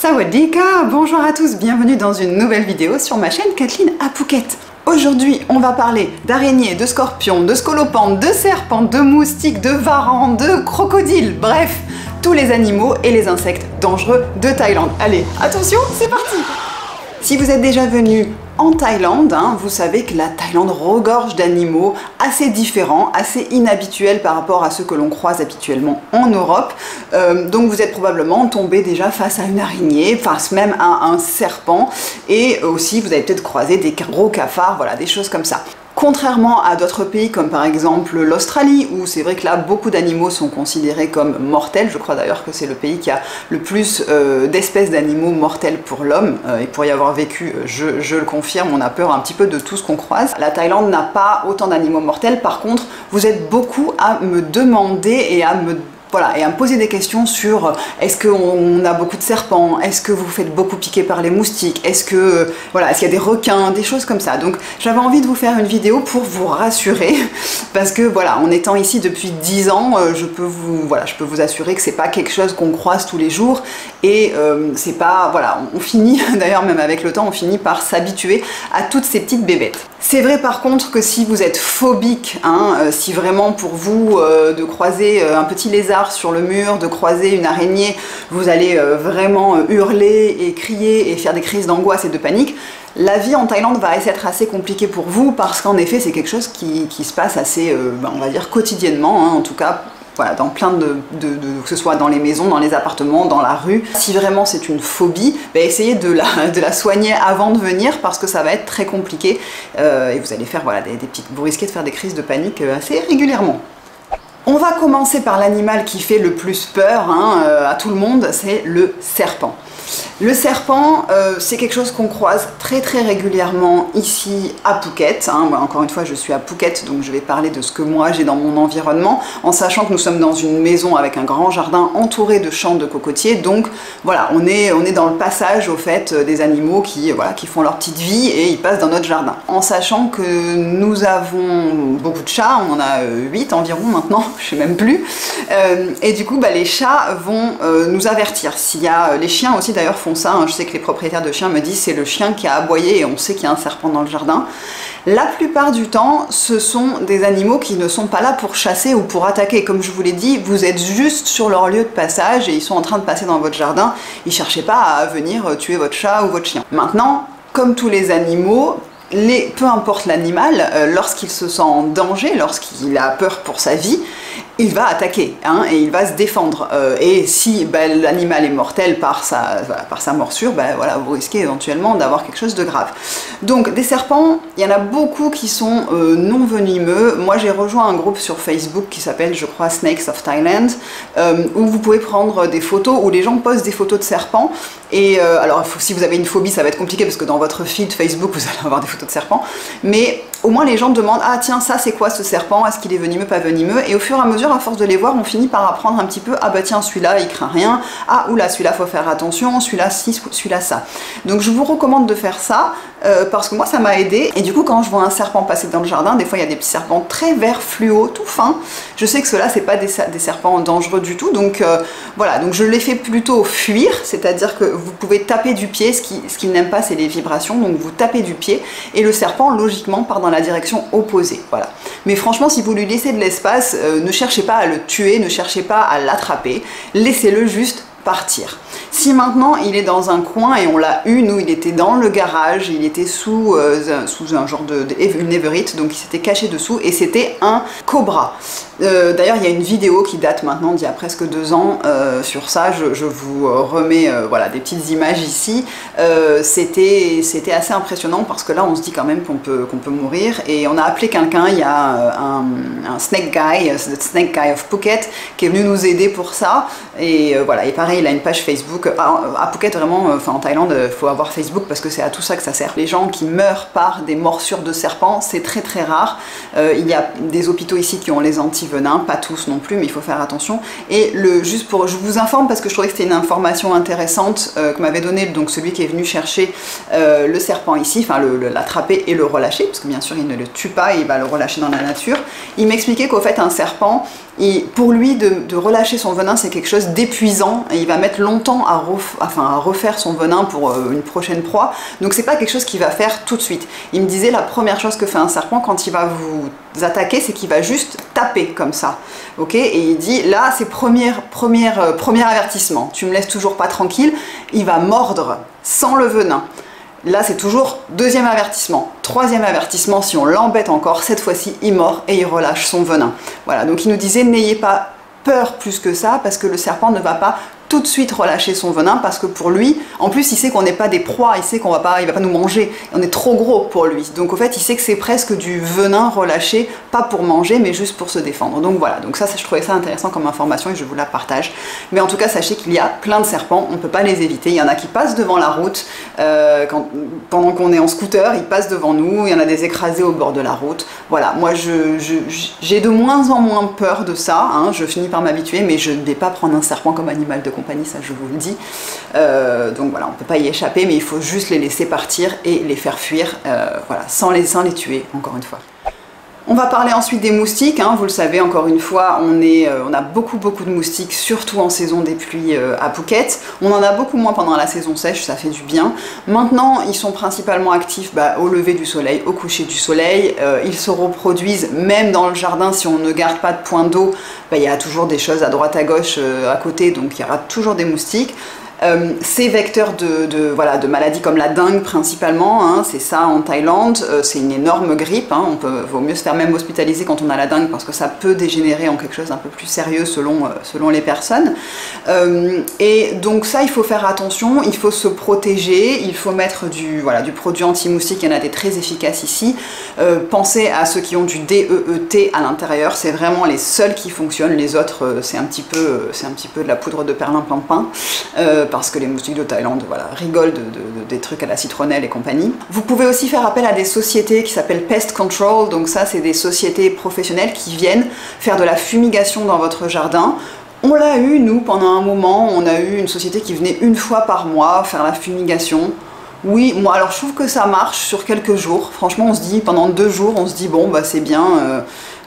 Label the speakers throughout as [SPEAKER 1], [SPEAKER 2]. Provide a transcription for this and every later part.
[SPEAKER 1] Sawadika, bonjour à tous, bienvenue dans une nouvelle vidéo sur ma chaîne Kathleen à Phuket. Aujourd'hui, on va parler d'araignées, de scorpions, de scolopantes, de serpents, de moustiques, de varans, de crocodiles, bref, tous les animaux et les insectes dangereux de Thaïlande. Allez, attention, c'est parti Si vous êtes déjà venu en Thaïlande, hein, vous savez que la Thaïlande regorge d'animaux assez différents, assez inhabituels par rapport à ceux que l'on croise habituellement en Europe. Euh, donc vous êtes probablement tombé déjà face à une araignée, face même à un serpent, et aussi vous avez peut-être croisé des gros cafards, voilà, des choses comme ça. Contrairement à d'autres pays comme par exemple l'Australie, où c'est vrai que là beaucoup d'animaux sont considérés comme mortels, je crois d'ailleurs que c'est le pays qui a le plus euh, d'espèces d'animaux mortels pour l'homme, euh, et pour y avoir vécu, je, je, le confirme, on a peur un petit peu de tout ce qu'on croise. La Thaïlande n'a pas autant d'animaux mortels, par contre vous êtes beaucoup à me demander et à me voilà, et à me poser des questions sur euh, est-ce qu'on a beaucoup de serpents, est-ce que vous faites beaucoup piquer par les moustiques, est-ce que euh, voilà, est-ce qu'il y a des requins, des choses comme ça. Donc j'avais envie de vous faire une vidéo pour vous rassurer parce que voilà, en étant ici depuis 10 ans, euh, je peux vous voilà, je peux vous assurer que c'est pas quelque chose qu'on croise tous les jours et c'est pas voilà, on finit d'ailleurs même avec le temps, on finit par s'habituer à toutes ces petites bébêtes. C'est vrai par contre que si vous êtes phobique, hein, si vraiment pour vous de croiser un petit lézard sur le mur, de croiser une araignée, vous allez euh, vraiment euh, hurler et crier et faire des crises d'angoisse et de panique. La vie en Thaïlande va être assez compliquée pour vous parce qu'en effet c'est quelque chose qui, se passe assez, euh, ben, on va dire, quotidiennement, hein, en tout cas voilà, dans plein de, que ce soit dans les maisons, dans les appartements, dans la rue. Si vraiment c'est une phobie, ben essayez de la, soigner avant de venir parce que ça va être très compliqué et vous allez faire voilà, des, petites, vous risquez de faire des crises de panique assez régulièrement. On va commencer par l'animal qui fait le plus peur hein, euh, à tout le monde, c'est le serpent. Le serpent, euh, c'est quelque chose qu'on croise très très régulièrement ici à Phuket. Hein. encore une fois, je suis à Phuket, donc je vais parler de ce que moi j'ai dans mon environnement, en sachant que nous sommes dans une maison avec un grand jardin entouré de champs de cocotiers. Donc voilà, on est, on est dans le passage au fait euh, des animaux qui, voilà, qui font leur petite vie et ils passent dans notre jardin. En sachant que nous avons beaucoup de chats, on en a 8 euh, environ maintenant, je sais même plus. et du coup, bah, les chats vont nous avertir. S'il y a les chiens aussi d'ailleurs font ça. Hein. Je sais que les propriétaires de chiens me disent c'est le chien qui a aboyé et on sait qu'il y a un serpent dans le jardin. La plupart du temps, ce sont des animaux qui ne sont pas là pour chasser ou pour attaquer. Comme je vous l'ai dit, vous êtes juste sur leur lieu de passage et ils sont en train de passer dans votre jardin. Ils ne cherchaient pas à venir tuer votre chat ou votre chien. Maintenant, comme tous les animaux, les, peu importe l'animal, euh, lorsqu'il se sent en danger, lorsqu'il a peur pour sa vie, il va attaquer hein, et il va se défendre. Euh, et si ben, l'animal est mortel par sa, par sa morsure, ben, voilà, vous risquez éventuellement d'avoir quelque chose de grave. Donc des serpents, il y en a beaucoup qui sont euh, non venimeux. Moi j'ai rejoint un groupe sur Facebook qui s'appelle je crois Snakes of Thailand, euh, où vous pouvez prendre des photos, où les gens postent des photos de serpents. Et alors si vous avez une phobie ça va être compliqué parce que dans votre feed Facebook vous allez avoir des photos de serpents. Mais au moins les gens demandent ah tiens ça c'est quoi ce serpent? Est-ce qu'il est venimeux pas venimeux? Et au fur et à mesure à force de les voir on finit par apprendre un petit peu ah bah tiens celui-là il craint rien ah oula celui-là faut faire attention celui-là si celui-là ça donc je vous recommande de faire ça euh, parce que moi ça m'a aidé et du coup quand je vois un serpent passer dans le jardin des fois il y a des petits serpents très verts fluo tout fins je sais que ceux-là c'est pas des, serpents dangereux du tout donc euh, voilà donc je les fais plutôt fuir c'est-à-dire que vous pouvez taper du pied ce qu'il ce n'aime pas c'est les vibrations donc vous tapez du pied et le serpent logiquement part dans la direction opposée. Voilà. Mais franchement, si vous lui laissez de l'espace, euh, ne cherchez pas à le tuer, ne cherchez pas à l'attraper, laissez-le juste partir. Si maintenant il est dans un coin et on l'a eu, nous il était dans le garage, il était sous, euh, un genre de, une everite, donc il s'était caché dessous et c'était un cobra. Euh, d'ailleurs il y a une vidéo qui date maintenant d'il y a presque deux ans euh, sur ça, je, vous remets voilà, des petites images ici. c'était assez impressionnant parce que là on se dit quand même qu'on peut, qu'on peut mourir et on a appelé quelqu'un, il y a un, snake guy, the snake guy of Phuket, qui est venu nous aider pour ça et voilà, et pareil il a une page Facebook à Phuket, vraiment, euh, en Thaïlande, il euh, faut avoir Facebook parce que c'est à tout ça que ça sert. Les gens qui meurent par des morsures de serpents, c'est très très rare. Euh, il y a des hôpitaux ici qui ont les antivenins, pas tous non plus, mais il faut faire attention. Et le, juste pour, je vous informe parce que je trouvais que c'était une information intéressante que m'avait donné donc celui qui est venu chercher le serpent ici, enfin l'attraper et le relâcher, parce que bien sûr il ne le tue pas, il va le relâcher dans la nature. Il m'expliquait qu'au fait un serpent, pour lui, de, relâcher son venin, c'est quelque chose d'épuisant et il va mettre longtemps à refaire son venin pour euh, une prochaine proie. Donc c'est pas quelque chose qu'il va faire tout de suite. Il me disait la première chose que fait un serpent quand il va vous attaquer, c'est qu'il va juste taper comme ça. Ok Et il dit là, c'est premier, premier, euh, premier avertissement. Tu me laisses toujours pas tranquille. Il va mordre sans le venin. Là, c'est toujours deuxième avertissement. Troisième avertissement, si on l'embête encore, cette fois-ci, il mord et il relâche son venin. Voilà, donc il nous disait, n'ayez pas peur plus que ça, parce que le serpent ne va pas tout de suite relâcher son venin parce que pour lui, en plus il sait qu'on n'est pas des proies, il sait qu'on va pas, il va pas nous manger, on est trop gros pour lui. Donc au fait il sait que c'est presque du venin relâché, pas pour manger mais juste pour se défendre. Donc voilà, donc ça, je trouvais ça intéressant comme information et je vous la partage. Mais en tout cas sachez qu'il y a plein de serpents, on peut pas les éviter. Il y en a qui passent devant la route euh, pendant qu'on est en scooter, ils passent devant nous, il y en a des écrasés au bord de la route. Voilà, moi j'ai je, de moins en moins peur de ça, hein. je finis par m'habituer mais je ne vais pas prendre un serpent comme animal de ça je vous le dis. Euh, donc voilà, on ne peut pas y échapper, mais il faut juste les laisser partir et les faire fuir, euh, voilà, sans les, sans les tuer, encore une fois. On va parler ensuite des moustiques, hein. vous le savez encore une fois, euh, on, a beaucoup beaucoup de moustiques, surtout en saison des pluies à Phuket. On en a beaucoup moins pendant la saison sèche, ça fait du bien. Maintenant, ils sont principalement actifs bah, au lever du soleil, au coucher du soleil. ils se reproduisent même dans le jardin si on ne garde pas de point d'eau. Bah, il y a toujours des choses à droite à gauche à côté, donc il y aura toujours des moustiques. Euh, ces vecteurs de, voilà, de maladies comme la dengue principalement, hein, c'est ça en Thaïlande, euh, c'est une énorme grippe, hein, on peut, vaut mieux se faire même hospitaliser quand on a la dengue parce que ça peut dégénérer en quelque chose d'un peu plus sérieux selon, euh, selon les personnes. et donc ça, il faut faire attention, il faut se protéger, il faut mettre du, voilà, du produit anti-moustique, il y en a des très efficaces ici. pensez à ceux qui ont du DEET à l'intérieur, c'est vraiment les seuls qui fonctionnent, les autres c'est un, petit peu, un petit peu de la poudre de perlimpinpin parce que les moustiques de Thaïlande voilà, rigolent de, des trucs à la citronnelle et compagnie. Vous pouvez aussi faire appel à des sociétés qui s'appellent Pest Control, donc ça c'est des sociétés professionnelles qui viennent faire de la fumigation dans votre jardin. On l'a eu, nous, pendant un moment, on a eu une société qui venait une fois par mois faire la fumigation. Oui, moi alors je trouve que ça marche sur quelques jours. Franchement, on se dit pendant deux jours, on se dit bon bah c'est bien. Euh,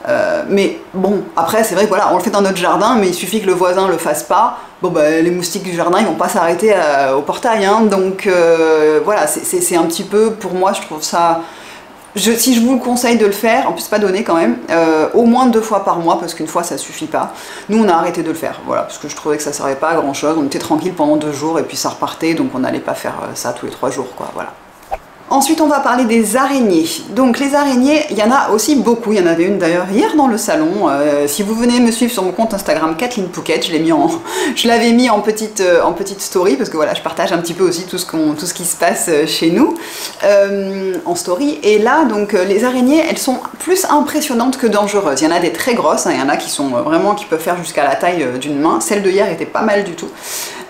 [SPEAKER 1] euh, mais bon, après c'est vrai que voilà, on le fait dans notre jardin, mais il suffit que le voisin le fasse pas. Bon bah les moustiques du jardin ils vont pas s'arrêter euh, au portail, hein, donc voilà, c'est un petit peu pour moi je trouve ça si je vous conseille de le faire, en plus pas donné quand même, euh, au moins deux fois par mois, parce qu'une fois ça suffit pas. Nous on a arrêté de le faire, voilà, parce que je trouvais que ça servait pas à grand chose, on était tranquille pendant deux jours et puis ça repartait, donc on n'allait pas faire euh, ça tous les trois jours, quoi, voilà. Ensuite, on va parler des araignées. Donc les araignées, il y en a aussi beaucoup. Il y en avait une d'ailleurs hier dans le salon. Euh, si vous venez me suivre sur mon compte Instagram Kathleen Phuket, je l'avais mis en petite, euh, en petite story parce que voilà, je partage un petit peu aussi tout ce, qu'on, tout ce qui se passe euh, chez nous en story. Et là, donc les araignées, elles sont plus impressionnantes que dangereuses. Il y en a des très grosses, hein. il y en a qui sont vraiment qui peuvent faire jusqu'à la taille d'une main. Celle de hier était pas mal du tout.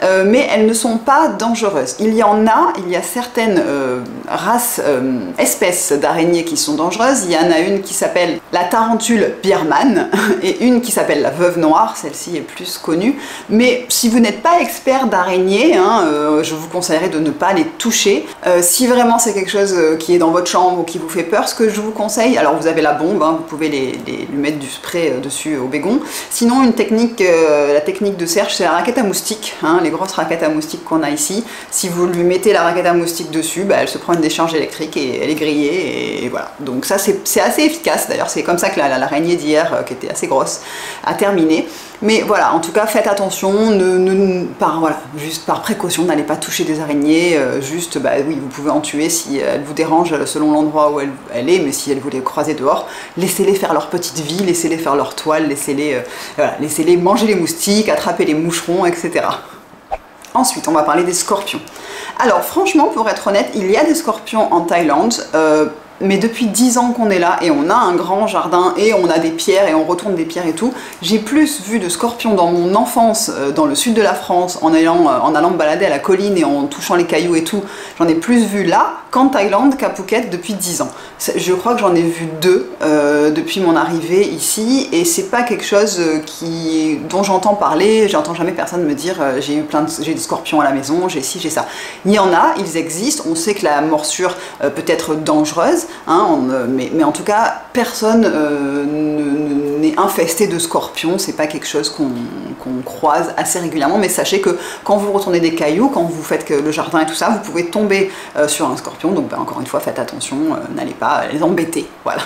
[SPEAKER 1] Euh, mais elles ne sont pas dangereuses. Il y en a, il y a certaines euh, races, euh, espèces d'araignées qui sont dangereuses. Il y en a une qui s'appelle la tarentule birmane et une qui s'appelle la veuve noire, celle-ci est plus connue. Mais si vous n'êtes pas expert d'araignées, hein, je vous conseillerais de ne pas les toucher. si vraiment c'est quelque chose qui est dans votre chambre ou qui vous fait peur, ce que je vous conseille, alors vous avez la bombe, hein, vous pouvez lui mettre du spray dessus au bégon. Sinon, une technique, la technique de Serge, c'est la raquette à moustiques. Hein, grosse raquette à moustiques qu'on a ici. Si vous lui mettez la raquette à moustiques dessus, bah, elle se prend une décharge électrique et elle est grillée. Et voilà. Donc ça, c'est assez efficace. D'ailleurs, c'est comme ça que l'araignée d'hier, euh, qui était assez grosse, a terminé. Mais voilà, en tout cas, faites attention, ne, par, voilà, juste par précaution, n'allez pas toucher des araignées, euh, juste, bah oui, vous pouvez en tuer si elle vous dérange selon l'endroit où elle, est, mais si elle vous les croisez dehors, laissez-les faire leur petite vie, laissez-les faire leur toile, laissez-les euh, voilà, laissez-les manger les moustiques, attraper les moucherons, etc. Ensuite, on va parler des scorpions. Alors franchement, pour être honnête, il y a des scorpions en Thaïlande. Euh, mais depuis 10 ans qu'on est là et on a un grand jardin et on a des pierres et on retourne des pierres et tout, j'ai plus vu de scorpions dans mon enfance euh, dans le sud de la France en allant, euh, en allant me balader à la colline et en touchant les cailloux et tout. J'en ai plus vu là qu'en Thaïlande qu'à Phuket depuis 10 ans. Je crois que j'en ai vu deux euh, depuis mon arrivée ici et c'est pas quelque chose qui, dont j'entends parler, j'entends jamais personne me dire j'ai eu plein de, j'ai des scorpions à la maison, j'ai ci, j'ai ça. Il y en a, ils existent, on sait que la morsure peut être dangereuse, Hein, mais, en tout cas, personne euh, on est infesté de scorpions, c'est pas quelque chose qu'on croise assez régulièrement, mais sachez que quand vous retournez des cailloux, quand vous faites le jardin et tout ça, vous pouvez tomber sur un scorpion, donc ben, encore une fois faites attention, n'allez pas les embêter, voilà.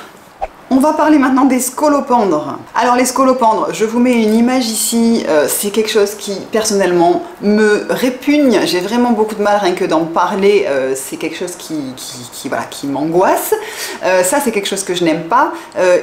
[SPEAKER 1] On va parler maintenant des scolopendres. Alors les scolopendres, je vous mets une image ici, euh, c'est quelque chose qui personnellement me répugne, j'ai vraiment beaucoup de mal rien que d'en parler, euh, c'est quelque chose qui, m'angoisse, euh, ça c'est quelque chose que je n'aime pas,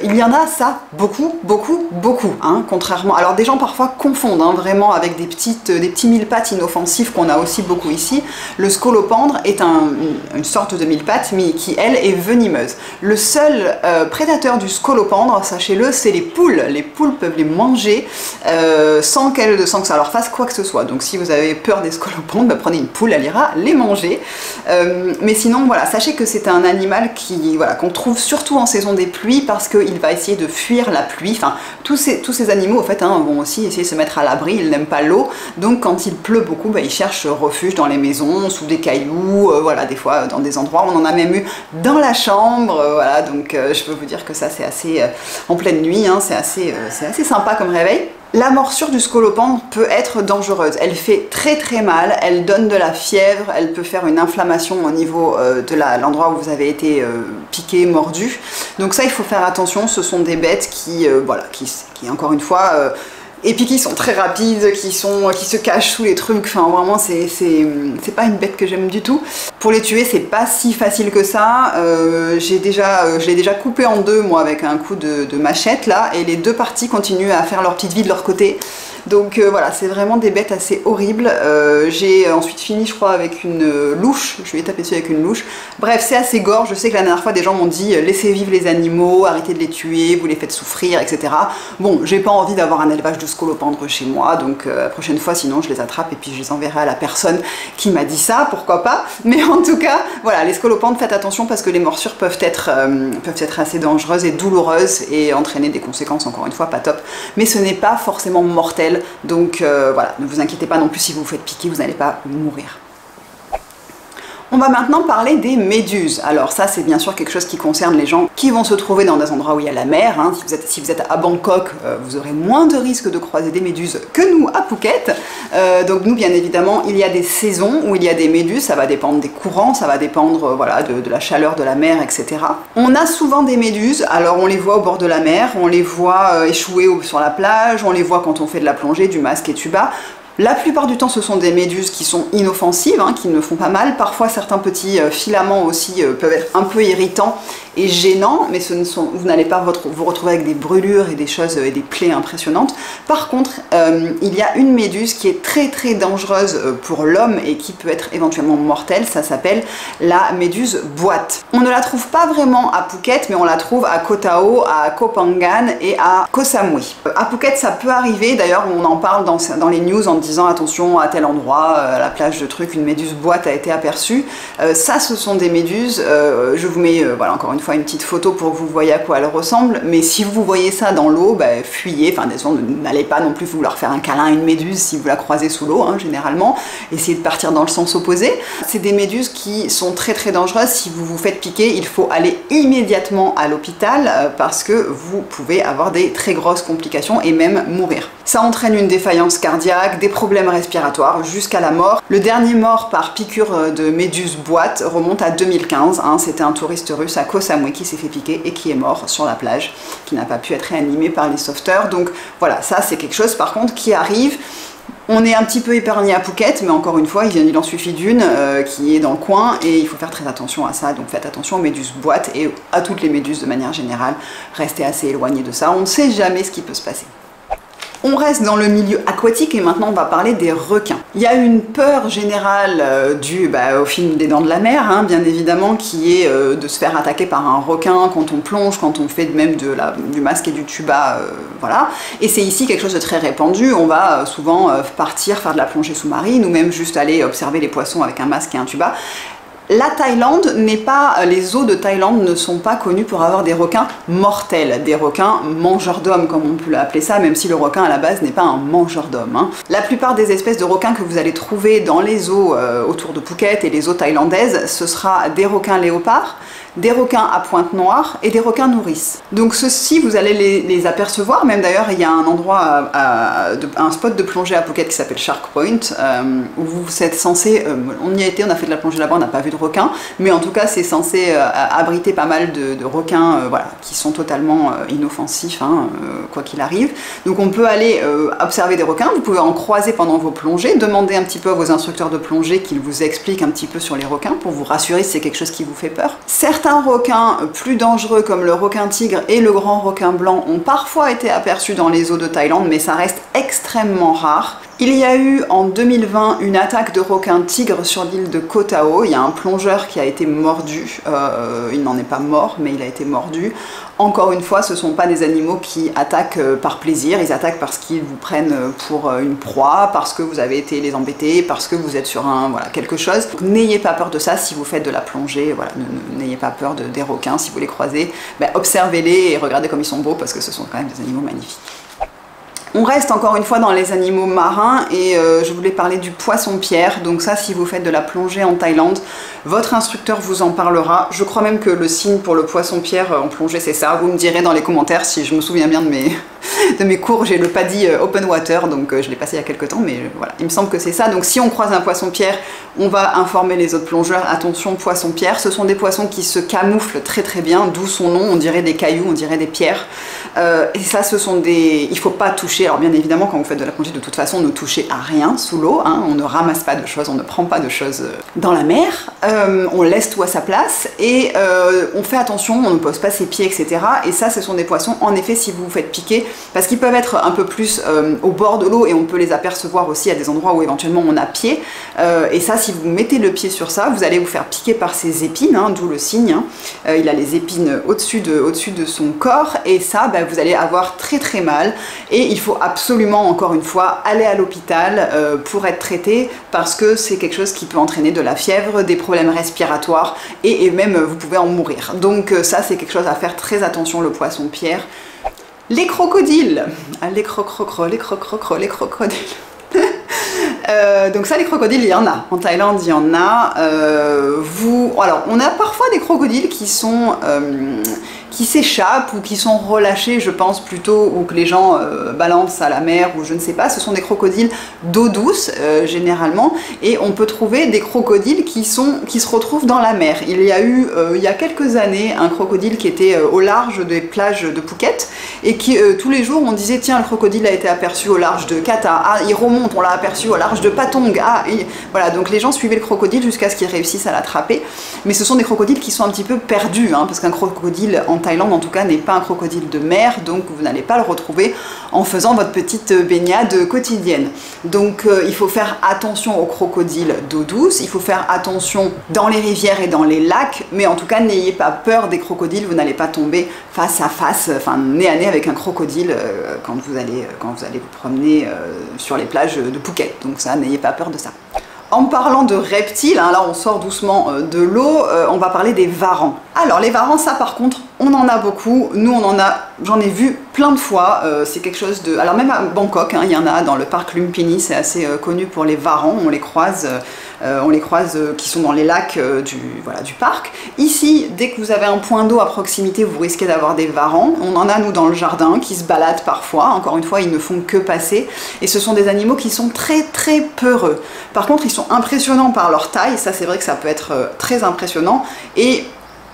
[SPEAKER 1] il y en a ça beaucoup, beaucoup, beaucoup, hein, contrairement, alors des gens parfois confondent hein, vraiment avec des, petites, petits mille pattes inoffensifs qu'on a aussi beaucoup ici, le scolopendre est une sorte de mille pattes mais qui elle est venimeuse. Le seul prédateur du scolopendre, sachez-le, c'est les poules. Les poules peuvent les manger euh, sans, qu'elles, sans que ça leur fasse quoi que ce soit. Donc si vous avez peur des scolopendres, bah, prenez une poule, elle ira les manger. Euh, mais sinon, voilà, sachez que c'est un animal qui, voilà, qu'on trouve surtout en saison des pluies parce qu'il va essayer de fuir la pluie. Enfin, tous ces, tous ces animaux, en fait, hein, vont aussi essayer de se mettre à l'abri. Ils n'aiment pas l'eau. Donc quand il pleut beaucoup, bah, ils cherchent refuge dans les maisons, sous des cailloux, euh, voilà, des fois dans des endroits. On en a même eu dans la chambre. voilà, donc je peux vous dire que ça c'est assez euh, en pleine nuit, hein, c'est assez, euh, assez sympa comme réveil. La morsure du scolopendre peut être dangereuse. Elle fait très très mal, elle donne de la fièvre, elle peut faire une inflammation au niveau euh, de l'endroit où vous avez été piqué, mordu. Donc ça, il faut faire attention. Ce sont des bêtes qui, voilà, qui, qui, encore une fois, et puis qui sont très rapides, qui, sont, qui se cachent sous les trucs, enfin vraiment c'est pas une bête que j'aime du tout. Pour les tuer c'est pas si facile que ça, euh, déjà, euh, je l'ai déjà coupé en deux moi avec un coup de, de, machette là, et les deux parties continuent à faire leur petite vie de leur côté. Donc euh, voilà, c'est vraiment des bêtes assez horribles. Euh, j'ai ensuite fini, je crois, avec une louche. Je lui ai tapé dessus avec une louche. Bref, c'est assez gore. Je sais que la dernière fois, des gens m'ont dit euh, laissez vivre les animaux, arrêtez de les tuer, vous les faites souffrir, etc. Bon, j'ai pas envie d'avoir un élevage de scolopendres chez moi, donc la prochaine fois, sinon, je les attrape et puis je les enverrai à la personne qui m'a dit ça, pourquoi pas? Mais en tout cas, voilà, les scolopendres, faites attention parce que les morsures peuvent être assez dangereuses et douloureuses et entraîner des conséquences, encore une fois, pas top. Mais ce n'est pas forcément mortel donc euh, voilà, ne vous inquiétez pas non plus si vous vous faites piquer, vous n'allez pas mourir. On va maintenant parler des méduses. Alors ça c'est bien sûr quelque chose qui concerne les gens qui vont se trouver dans des endroits où il y a la mer. Hein. Si, vous êtes, à Bangkok, euh, vous aurez moins de risques de croiser des méduses que nous à Phuket. Euh, donc nous bien évidemment il y a des saisons où il y a des méduses, ça va dépendre des courants, ça va dépendre voilà, de, de, la chaleur de la mer, etc. On a souvent des méduses, alors on les voit au bord de la mer, on les voit échouer sur la plage, on les voit quand on fait de la plongée, du masque et tuba. La plupart du temps, ce sont des méduses qui sont inoffensives, hein, qui ne font pas mal. Parfois, certains petits euh, filaments aussi euh, peuvent être un peu irritants et gênants, mais ce ne sont, vous n'allez pas vous retrouver avec des brûlures et des choses euh, et des plaies impressionnantes. Par contre, il y a une méduse qui est très très dangereuse pour l'homme et qui peut être éventuellement mortelle. Ça s'appelle la méduse boîte. On ne la trouve pas vraiment à Phuket, mais on la trouve à Koh Tao, à Koh Phangan et à Koh Samui. À Phuket, ça peut arriver. D'ailleurs, on en parle dans, dans les news en disant attention à tel endroit, euh, à la plage de truc, une méduse boîte a été aperçue. Euh, ça, ce sont des méduses. Euh, je vous mets, voilà, encore une fois, une petite photo pour que vous voyez à quoi elles ressemblent. Mais si vous voyez ça dans l'eau, bah, fuyez. Enfin, n'allez pas non plus vouloir faire un câlin à une méduse si vous la croisez sous l'eau, hein, généralement. Essayez de partir dans le sens opposé. C'est des méduses qui sont très très dangereuses. Si vous vous faites piquer, il faut aller immédiatement à l'hôpital parce que vous pouvez avoir des très grosses complications et même mourir. Ça entraîne une défaillance cardiaque, des problèmes respiratoires jusqu'à la mort. Le dernier mort par piqûre euh, de méduse boîte remonte à 2015. Hein. C'était un touriste russe à Koh Qui s'est fait piquer et qui est mort sur la plage, qui n'a pas pu être réanimé par les sauveteurs. Donc voilà, ça c'est quelque chose par contre qui arrive. On est un petit peu épargné à Phuket, mais encore une fois, il en suffit d'une euh, qui est dans le coin et il faut faire très attention à ça. Donc faites attention aux méduses boîtes et à toutes les méduses de manière générale. Restez assez éloigné de ça. On ne sait jamais ce qui peut se passer. On reste dans le milieu aquatique et maintenant on va parler des requins. Il y a une peur générale euh, due bah, au film des dents de la mer, hein, bien évidemment, qui est euh, de se faire attaquer par un requin quand on plonge, quand on fait même de la, du masque et du tuba, euh, voilà. Et c'est ici quelque chose de très répandu. On va souvent partir faire de la plongée sous-marine ou même juste aller observer les poissons avec un masque et un tuba La Thaïlande n'est pas, les eaux de Thaïlande ne sont pas connues pour avoir des requins mortels, des requins mangeurs d'hommes comme on peut appeler ça, même si le requin à la base n'est pas un mangeur d'hommes. Hein. La plupart des espèces de requins que vous allez trouver dans les eaux euh, autour de Phuket et les eaux thaïlandaises, ce sera des requins léopards, des requins à pointe noire et des requins nourrices. Donc ceux-ci, vous allez les, apercevoir, même d'ailleurs il y a un endroit, un spot de plongée à Phuket qui s'appelle Shark Point, euh, où vous êtes censé, euh, on y a été, on a fait de la plongée là-bas, on n'a pas vu de requins, mais en tout cas c'est censé euh, abriter pas mal de, requins voilà, qui sont totalement inoffensifs, hein, quoi qu'il arrive. Donc on peut aller observer des requins, vous pouvez en croiser pendant vos plongées, demander un petit peu à vos instructeurs de plongée qu'ils vous expliquent un petit peu sur les requins pour vous rassurer si c'est quelque chose qui vous fait peur. Certes, Certains requins plus dangereux comme le requin tigre et le grand requin blanc ont parfois été aperçus dans les eaux de Thaïlande, mais ça reste extrêmement rare. Il y a eu en 2020 une attaque de requin tigre sur l'île de Koh Tao. Il y a un plongeur qui a été mordu. Euh, il n'en est pas mort, mais il a été mordu. Encore une fois, ce ne sont pas des animaux qui attaquent euh, par plaisir. Ils attaquent parce qu'ils vous prennent pour euh, une proie, parce que vous avez été les embêter, parce que vous êtes sur un voilà quelque chose. N'ayez pas peur de ça si vous faites de la plongée. Voilà, n'ayez pas peur de, des requins si vous les croisez. Ben, observez-les et regardez comme ils sont beaux parce que ce sont quand même des animaux magnifiques. On reste encore une fois dans les animaux marins et euh, je voulais parler du poisson-pierre. Donc ça, si vous faites de la plongée en Thaïlande, votre instructeur vous en parlera. Je crois même que le signe pour le poisson-pierre en plongée, c'est ça. Vous me direz dans les commentaires si je me souviens bien de mes, de mes cours. J'ai le paddy euh, open water, donc euh, je l'ai passé il y a quelques temps, mais voilà, il me semble que c'est ça. Donc si on croise un poisson-pierre, on va informer les autres plongeurs. Attention, poisson-pierre, ce sont des poissons qui se camouflent très très bien, d'où son nom. On dirait des cailloux, on dirait des pierres. et ça, ce sont des... Il faut pas toucher alors bien évidemment, quand vous faites de la plongée, de toute façon, ne touchez à rien sous l'eau. Hein. on ne ramasse pas de choses, on ne prend pas de choses euh, dans la mer. Euh, on laisse tout à sa place et euh, on fait attention, on ne pose pas ses pieds, etc. Et ça, ce sont des poissons, en effet, si vous vous faites piquer, parce qu'ils peuvent être un peu plus au bord de l'eau et on peut les apercevoir aussi à des endroits où éventuellement on a pied. et ça, si vous mettez le pied sur ça, vous allez vous faire piquer par ces épines, hein, d'où le signe. Hein. il a les épines au-dessus de, son corps et ça, bah, vous allez avoir très très mal et il faut absolument, encore une fois, aller à l'hôpital euh, pour être traité parce que c'est quelque chose qui peut entraîner de la fièvre, des problèmes respiratoires et, même vous pouvez en mourir. Donc euh, ça, c'est quelque chose à faire très attention, le poisson-pierre. Les crocodiles ah, Les crocrocro, les crocrocro, les crocodiles euh, donc ça, les crocodiles, il y en a. En Thaïlande, il y en a. vous, alors, on a parfois des crocodiles qui sont qui s'échappent ou qui sont relâchés, je pense plutôt, ou que les gens euh, balancent à la mer ou je ne sais pas. Ce sont des crocodiles d'eau douce euh, généralement, et on peut trouver des crocodiles qui, sont, qui se retrouvent dans la mer. Il y a eu euh, il y a quelques années un crocodile qui était au large des plages de Phuket et qui tous les jours on disait tiens le crocodile a été aperçu au large de Kata, ah il remonte, on l'a aperçu au large de Patong, ah voilà donc les gens suivaient le crocodile jusqu'à ce qu'ils réussissent à l'attraper. Mais ce sont des crocodiles qui sont un petit peu perdus hein, parce qu'un crocodile en Thaïlande en tout cas n'est pas un crocodile de mer, donc vous n'allez pas le retrouver en faisant votre petite baignade quotidienne. Donc euh, il faut faire attention aux crocodiles d'eau douce, il faut faire attention dans les rivières et dans les lacs, mais en tout cas n'ayez pas peur des crocodiles, vous n'allez pas tomber face à face, enfin nez à nez avec un crocodile euh, quand, vous allez, quand vous promener euh, sur les plages de Phuket. Donc ça, n'ayez pas peur de ça. En parlant de reptiles, hein, là on sort doucement de l'eau, on va parler des varans. Alors les varans, ça par contre, on en a beaucoup. Nous, on en a, j'en ai vu plein de fois. Euh, c'est quelque chose de. Alors même à Bangkok, hein, il y en a dans le parc Lumpini, c'est assez euh, connu pour les varans. On les croise, euh, on les croise qui sont dans les lacs du, voilà, du parc. Ici, dès que vous avez un point d'eau à proximité, vous risquez d'avoir des varans. On en a nous dans le jardin qui se baladent parfois. Encore une fois, ils ne font que passer. Et ce sont des animaux qui sont très très peureux. Par contre, ils sont impressionnants par leur taille. Ça, c'est vrai que ça peut être très impressionnant. Et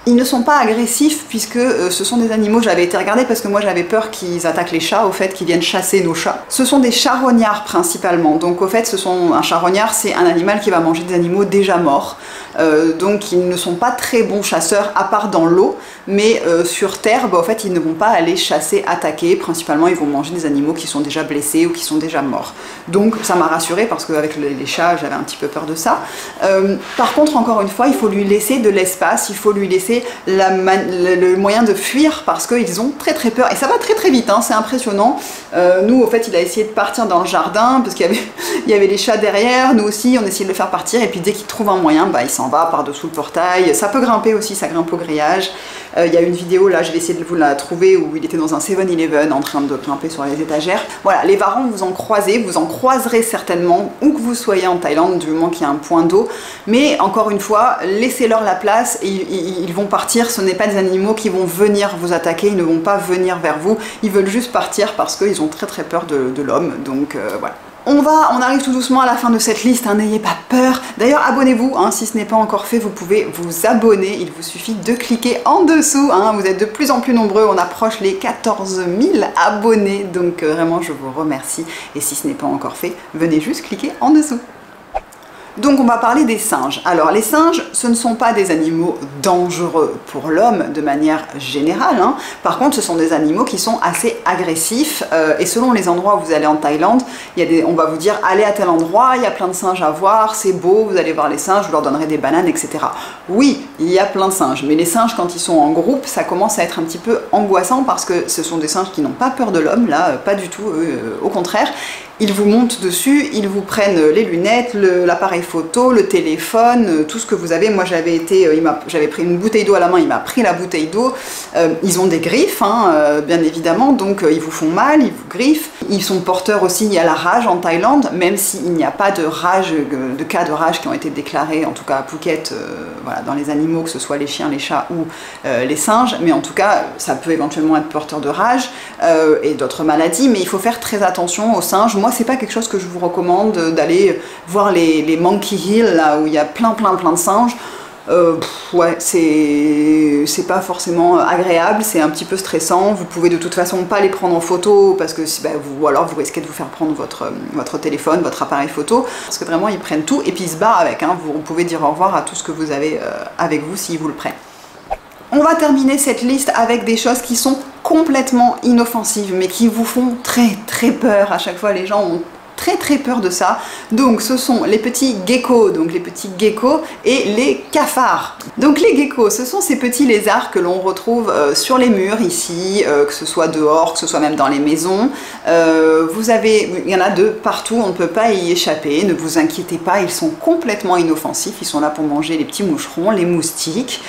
[SPEAKER 1] ils ne sont pas agressifs puisque euh, ce sont des animaux, j'avais été regarder parce que moi j'avais peur qu'ils attaquent les chats, au fait qu'ils viennent chasser nos chats. Ce sont des charognards principalement, donc au fait ce sont un charognard c'est un animal qui va manger des animaux déjà morts, euh, donc ils ne sont pas très bons chasseurs à part dans l'eau, mais euh, sur terre, bah, au fait ils ne vont pas aller chasser, attaquer, principalement ils vont manger des animaux qui sont déjà blessés ou qui sont déjà morts. Donc ça m'a rassuré parce qu'avec les chats j'avais un petit peu peur de ça. par contre encore une fois il faut lui laisser de l'espace, il faut lui laisser le, moyen de fuir parce qu'ils ont très très peur. Et ça va très très vite, hein, c'est impressionnant. Euh, nous, au fait, il a essayé de partir dans le jardin parce qu'il y avait, y avait les chats derrière. Nous aussi, on essayait de le faire partir. Et puis dès qu'il trouve un moyen, bah, il s'en va par-dessous le portail. Ça peut grimper aussi, ça grimpe au grillage. Euh, il y a une vidéo, là, je vais essayer de vous la trouver, où il était dans un 7-Eleven en train de grimper sur les étagères. Voilà, les varans, vous en croisez, vous en croiserez certainement, où que vous soyez en Thaïlande, du moment qu'il y a un point d'eau. Mais encore une fois, laissez-leur la place et ils vont partir. Ce n'est pas des animaux qui vont venir vous attaquer, ils ne vont pas venir vers vous. Ils veulent juste partir parce qu'ils ont très très peur de, l'homme. Donc euh, voilà. On va, on arrive tout doucement à la fin de cette liste, hein, n'ayez pas peur. D'ailleurs, abonnez-vous, hein, si ce n'est pas encore fait, vous pouvez vous abonner. Il vous suffit de cliquer en dessous. Hein. vous êtes de plus en plus nombreux, on approche les 14 000 abonnés. Donc euh, vraiment, je vous remercie. Et si ce n'est pas encore fait, venez juste cliquer en dessous. Donc on va parler des singes. Alors les singes, ce ne sont pas des animaux dangereux pour l'homme de manière générale. Hein. Par contre, ce sont des animaux qui sont assez agressifs. Euh, et selon les endroits où vous allez en Thaïlande, on va vous dire allez à tel endroit, il y a plein de singes à voir, c'est beau, vous allez voir les singes, vous leur donnerez des bananes, etc. Oui, il y a plein de singes, mais les singes quand ils sont en groupe, ça commence à être un petit peu angoissant parce que ce sont des singes qui n'ont pas peur de l'homme, là, pas du tout, euh, au contraire ils vous montent dessus, ils vous prennent les lunettes, l'appareil photo, le téléphone, euh, tout ce que vous avez. Moi j'avais été, euh, j'avais pris une bouteille d'eau à la main, il m'a pris la bouteille d'eau. Euh, ils ont des griffes, hein, bien évidemment, donc ils vous font mal, ils vous griffent. Ils sont porteurs aussi à la rage en Thaïlande, même s'il n'y a pas de rage, de cas de rage qui ont été déclarés, en tout cas à Phuket, dans les animaux, que ce soit les chiens, les chats ou les singes. Mais en tout cas, ça peut éventuellement être porteur de rage et d'autres maladies, mais il faut faire très attention aux singes. C'est pas quelque chose que je vous recommande d'aller voir les, Monkey Hill, là où il y a plein, plein, plein de singes. Euh, ouais, c'est pas forcément agréable, c'est un petit peu stressant. Vous pouvez de toute façon pas les prendre en photo parce que bah, vous, ou alors vous risquez de vous faire prendre votre, votre téléphone, votre appareil photo, parce que vraiment ils prennent tout et puis ils se barrent avec. Hein. Vous pouvez dire au revoir à tout ce que vous avez euh, avec vous s'ils vous le prennent. On va terminer cette liste avec des choses qui sont complètement inoffensives mais qui vous font très très peur. À chaque fois les gens ont très très peur de ça. Donc ce sont les petits geckos, donc les petits geckos et les cafards. Donc les geckos, ce sont ces petits lézards que l'on retrouve euh, sur les murs ici, euh, que ce soit dehors, que ce soit même dans les maisons. Euh, vous avez, il y en a deux partout, on ne peut pas y échapper, ne vous inquiétez pas, ils sont complètement inoffensifs, ils sont là pour manger les petits moucherons, les moustiques.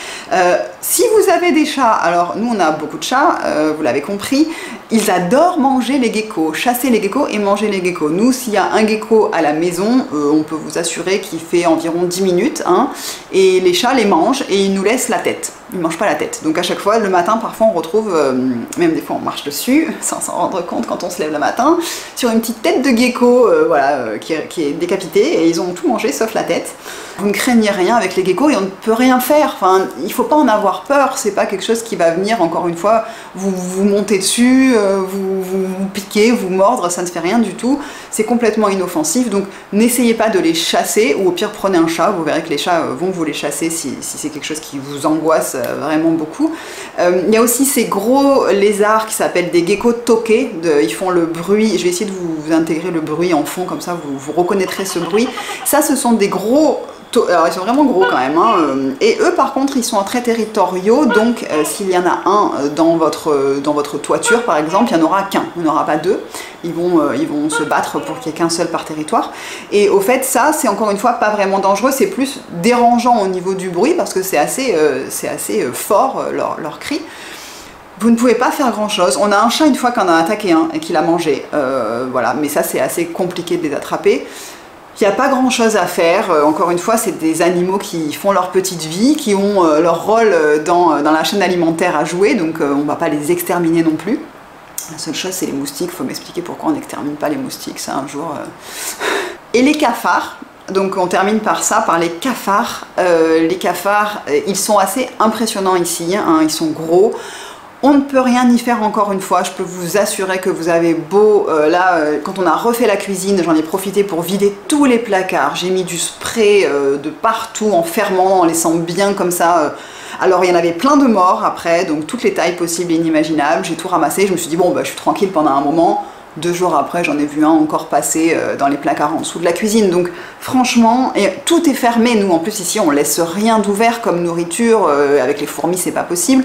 [SPEAKER 1] si vous avez des chats, alors nous on a beaucoup de chats, vous l'avez compris, ils adorent manger les geckos, chasser les geckos et manger les geckos. Nous, s'il y a un gecko à la maison, euh, on peut vous assurer qu'il fait environ 10 minutes, hein, et les chats les mangent et ils nous laissent la tête. Ils ne mangent pas la tête. Donc à chaque fois, le matin, parfois on retrouve, euh, même des fois on marche dessus, sans s'en rendre compte quand on se lève le matin, sur une petite tête de gecko euh, voilà, qui, qui, est décapitée, et ils ont tout mangé sauf la tête. Vous ne craignez rien avec les geckos et on ne peut rien faire. Enfin, il faut pas en avoir peur, c'est pas quelque chose qui va venir, encore une fois, vous, vous monter dessus, vous, vous, vous piquer, vous mordre, ça ne fait rien du tout. C'est complètement inoffensif, donc n'essayez pas de les chasser, ou au pire prenez un chat, vous verrez que les chats euh, vont vous les chasser si, c'est quelque chose qui vous angoisse euh, vraiment beaucoup. Euh, il y a aussi ces gros lézards qui s'appellent des geckos toqués, ils font le bruit, je vais essayer de vous, intégrer le bruit en fond, comme ça vous, reconnaîtrez ce bruit. Ça ce sont des gros alors ils sont vraiment gros quand même. Hein, euh, et eux par contre ils sont très territoriaux, donc euh, s'il y en a un dans votre, dans votre toiture par exemple, il n'y en aura qu'un, il n'y en aura pas deux. Ils vont, ils vont se battre pour qu'il n'y ait qu'un seul par territoire. Et au fait ça c'est encore une fois pas vraiment dangereux, c'est plus dérangeant au niveau du bruit parce que c'est assez, c'est assez fort leur, cri. Vous ne pouvez pas faire grand chose. On a un chat une fois qu'on a attaqué un et qu'il a mangé. voilà, mais ça c'est assez compliqué de les attraper. Il n'y a pas grand chose à faire. Euh, encore une fois, c'est des animaux qui font leur petite vie, qui ont euh, leur rôle euh, dans, la chaîne alimentaire à jouer, donc on ne va pas les exterminer non plus. La seule chose, c'est les moustiques. Faut m'expliquer pourquoi on n'extermine pas les moustiques, ça un jour. Et les cafards. Donc on termine par ça, par les cafards. les cafards, ils sont assez impressionnants ici. Hein. ils sont gros. On ne peut rien y faire encore une fois, je peux vous assurer que vous avez beau, euh, là, euh, quand on a refait la cuisine, j'en ai profité pour vider tous les placards, j'ai mis du spray euh, de partout en fermant, en laissant bien comme ça. alors il y en avait plein de morts après, donc toutes les tailles possibles et inimaginables, j'ai tout ramassé, je me suis dit bon bah je suis tranquille pendant un moment, Deux jours après, j'en ai vu un encore passer dans les placards en dessous de la cuisine. Donc franchement, tout est fermé. Nous, en plus, ici, on laisse rien d'ouvert comme nourriture. Avec les fourmis, c'est pas possible.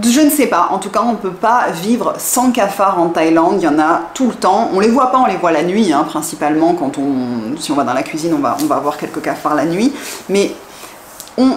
[SPEAKER 1] Je ne sais pas, en tout cas on ne peut pas vivre sans cafards en Thaïlande, il y en a tout le temps. On les voit pas, on les voit la nuit hein, principalement, quand on, si on va dans la cuisine on va, on va voir quelques cafards la nuit. Mais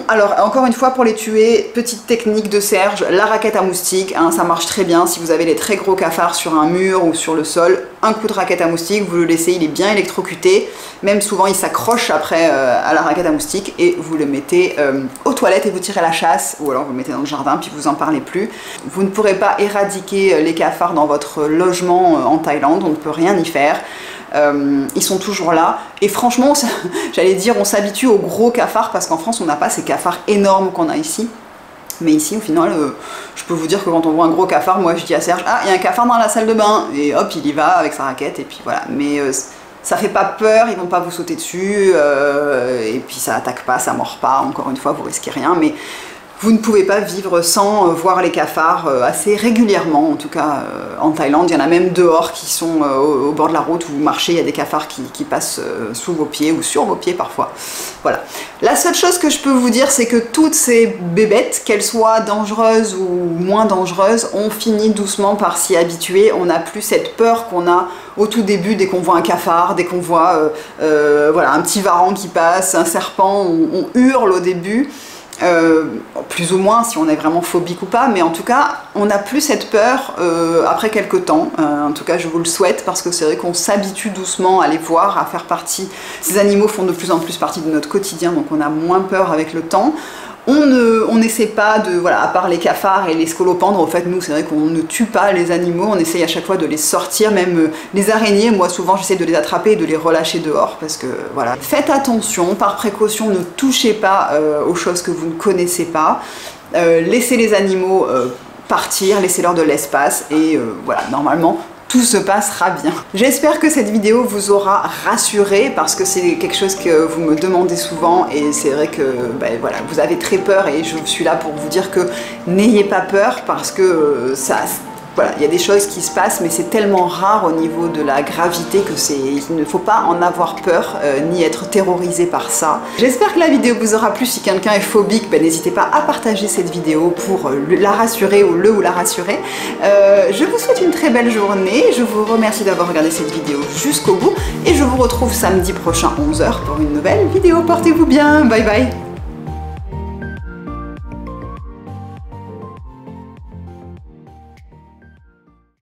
[SPEAKER 1] alors encore une fois pour les tuer, petite technique de Serge, la raquette à moustiques, hein, ça marche très bien si vous avez les très gros cafards sur un mur ou sur le sol, un coup de raquette à moustiques, vous le laissez, il est bien électrocuté, même souvent il s'accroche après euh, à la raquette à moustiques et vous le mettez euh, aux toilettes et vous tirez la chasse ou alors vous le mettez dans le jardin puis vous en parlez plus. Vous ne pourrez pas éradiquer euh, les cafards dans votre logement en Thaïlande, on ne peut rien y faire. Euh, ils sont toujours là. Et franchement, j'allais dire, on s'habitue aux gros cafards parce qu'en France, on n'a pas ces cafards énormes qu'on a ici. Mais ici, au final, euh, je peux vous dire que quand on voit un gros cafard, moi je dis à Serge, ah, il y a un cafard dans la salle de bain. Et hop, il y va avec sa raquette, et puis voilà. Mais euh, ça fait pas peur, ils vont pas vous sauter dessus, et puis ça attaque pas, ça mord pas. Encore une fois, vous risquez rien. Mais vous ne pouvez pas vivre sans euh, voir les cafards euh, assez régulièrement, en tout cas euh, en Thaïlande. Il y en a même dehors qui sont au, bord de la route où vous marchez, il y a des cafards qui, passent sous vos pieds ou sur vos pieds parfois. Voilà. La seule chose que je peux vous dire, c'est que toutes ces bébêtes, qu'elles soient dangereuses ou moins dangereuses, on finit doucement par s'y habituer. On n'a plus cette peur qu'on a au tout début dès qu'on voit un cafard, dès qu'on voit voilà, un petit varan qui passe, un serpent, on hurle au début. Euh, plus ou moins si on est vraiment phobique ou pas, mais en tout cas on n'a plus cette peur euh, après quelques temps, euh, en tout cas je vous le souhaite parce que c'est vrai qu'on s'habitue doucement à les voir, à faire partie, ces animaux font de plus en plus partie de notre quotidien donc on a moins peur avec le temps. On n'essaie pas de, voilà, à part les cafards et les scolopendres, en fait, nous, c'est vrai qu'on ne tue pas les animaux, on essaye à chaque fois de les sortir, même euh, les araignées, moi, souvent, j'essaie de les attraper et de les relâcher dehors, parce que, voilà. Faites attention, par précaution, ne touchez pas euh, aux choses que vous ne connaissez pas, euh, laissez les animaux partir, laissez-leur de l'espace, et voilà, normalement, tout se passera bien. J'espère que cette vidéo vous aura rassuré parce que c'est quelque chose que vous me demandez souvent et c'est vrai que ben, voilà, vous avez très peur et je suis là pour vous dire que n'ayez pas peur parce que ça voilà, il y a des choses qui se passent, mais c'est tellement rare au niveau de la gravité que c'est, il ne faut pas en avoir peur euh, ni être terrorisé par ça. J'espère que la vidéo vous aura plu. Si quelqu'un est phobique, ben, n'hésitez pas à partager cette vidéo pour euh, la rassurer ou le ou la rassurer. Euh, je vous souhaite une très belle journée. Je vous remercie d'avoir regardé cette vidéo jusqu'au bout et je vous retrouve samedi prochain 11h pour une nouvelle vidéo. Portez-vous bien. Bye bye.